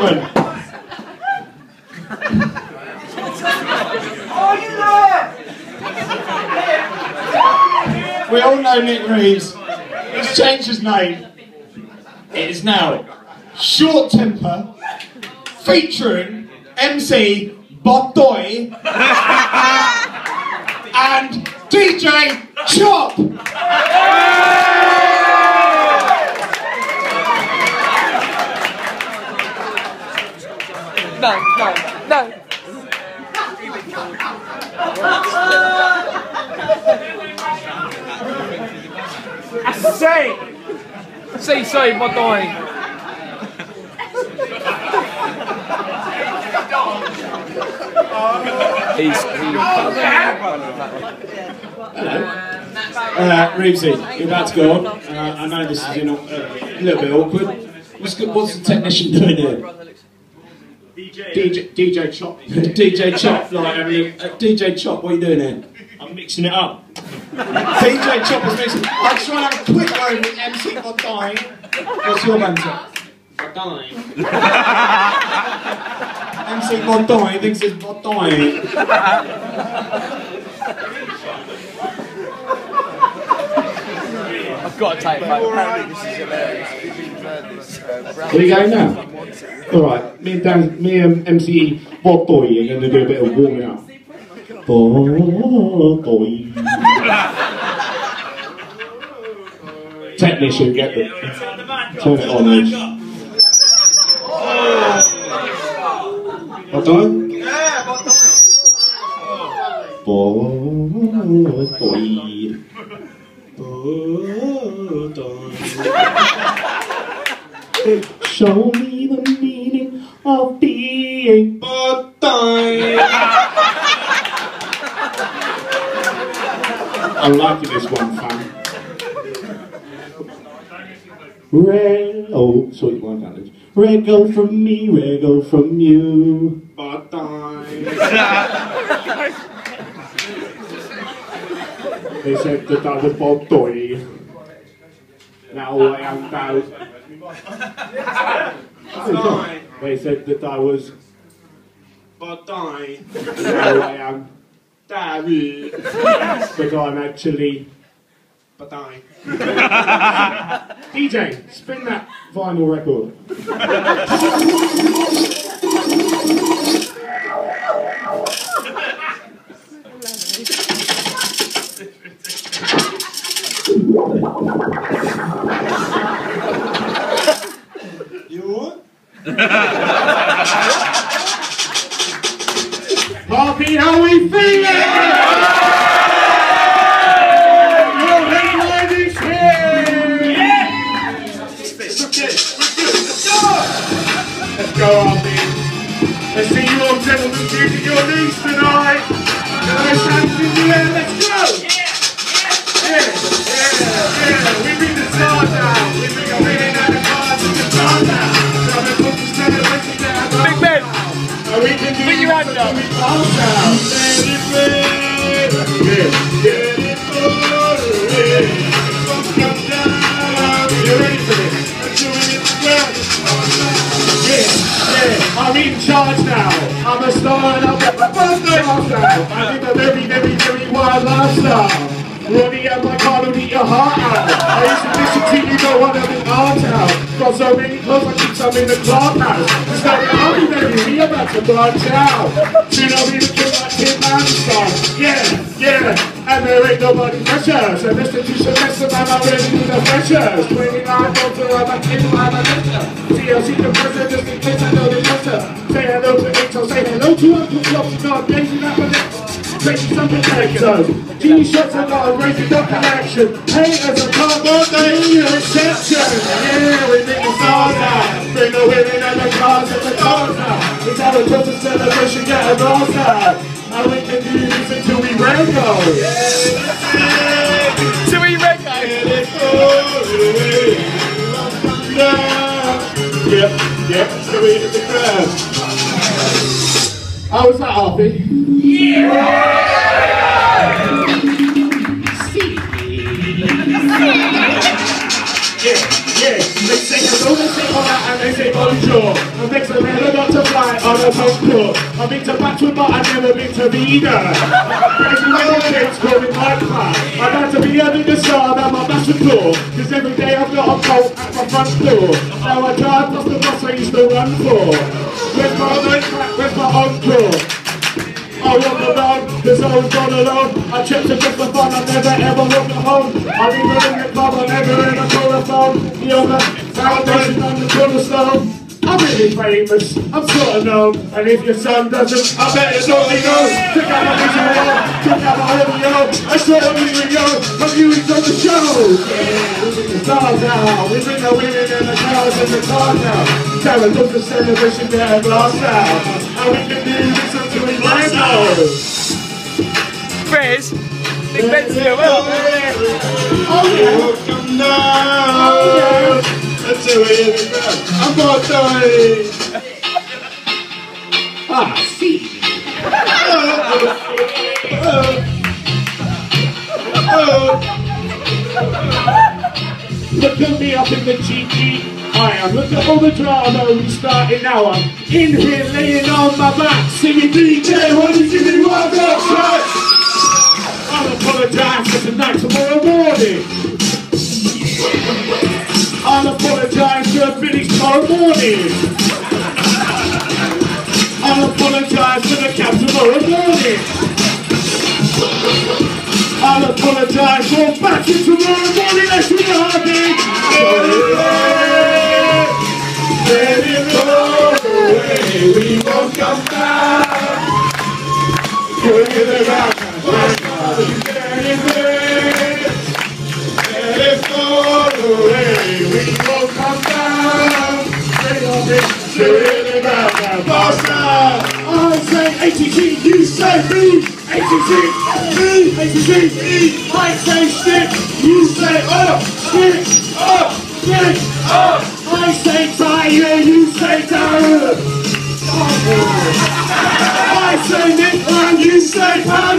We all know Nick Reeves. He's changed his name. It is now Short Temper featuring MC Botoy and DJ Chop. No, no, no. I say, say, say, what doing? He's, Uh, Reevesy, you're about to go on. Uh, I know this is you know, uh, a little bit awkward. What's, what's the technician doing here? DJ, DJ Chop. DJ Chop, like, I mean, uh, DJ Chop, what are you doing here? I'm mixing it up. DJ Chop is mixing. I just want to have a quick word with MC Bodine. What's your banter? Bodine. MC Bodine thinks it's Bodine. I've got to take mate. Apparently this is hilarious. We've been heard this. Uh, Where are you going now? Alright, me and Dan, me and MC Bodine are going to do a bit of warming up. Bodine. Technician, get the. Turn it on, Edge. Bodine? Yeah, but Bodine. Bodine. Show me the meaning of being Bodine. I'm liking this one, fam. Red, oh, sorry, my advantage. Red go from me, red go from you. but Bodine. They said that I was Bob Doy. Now I am now. They said that I was But Doy. Now I am David. But I'm actually Badai. DJ, spin that vinyl record. Poppy, how we is here! Let's go. Let's see you all gentlemen using your knees tonight. Those hands in the and we can do Put your hand up. You ready for this? Yeah, yeah, I'm in charge now. I'm a star and I'm. I live a very, very, very wild lifestyle. Ronnie and my car will eat heart out. I used to listen to you go on every art out. Got so many clothes, I keep some in the clubhouse. About to branch out. You know we looking like Tim Manstone. Yeah, yeah, and there ain't nobody fresher. So to some less man, I'm ready to the freshers. 29 votes are on my kid, I'm a letter. TLC the president, just in case I know the letter. Say hello to H.O., say hello to Uncle Flo. God, blazing up a letter. Making some protectors. T-shirts are not raising up in action. Haters are come birthday reception. Yeah, we make the stars out. It's our toast to celebration, get a dance out. And we can do this until we red go. To we reggae. Yep, yep, so we hit the crowd. How was that, Harvey? Yeah, yeah, they say hello, they say hola, and they say bonjour. And next to them, I'm a concord. I've been to Battle, but I've never been to Vida. Crazy little kids calling my class. I'd like to be a bigger star than my massive door. Cause every day I've got a bolt at my front door. Now I drive past the bus I used to run for. Where's my where's my encore? I walk alone, cause I was gone alone. I checked it just for fun, I never ever walked home. I'm even in the club, I'm never in a telephone. You're the foundation on the cornerstone. I'm really famous, I'm sort of known. And if your son doesn't, I bet it's all he knows. Check out my video, check out my audio. I saw a video of you on the show. Yeah, we bring the stars out, we bring the women and the cars and the cars out. Tell us the celebration, get a glass out. And we can do this until we find out. Chris, ik ben ze wel. Oh yeah. I'm not dying. Ah, see. Look at me up in the GG. I am. Look at all the drama we starting now. I'm in here laying on my back, singing DJ. What did you do? What I'll apologise for tonight, tomorrow morning. Tomorrow morning. I'll apologise for the cab tomorrow morning. I'll apologise for batting tomorrow morning. Let's be happy. Let it go away. We won't come back. Good in the back. Go. Let it go away. ATG, you say me. ATG, me. ATG, me. I say stick, you say up. Stick, up. Stick, up. I say tire, you say tire. I say Nick you say power.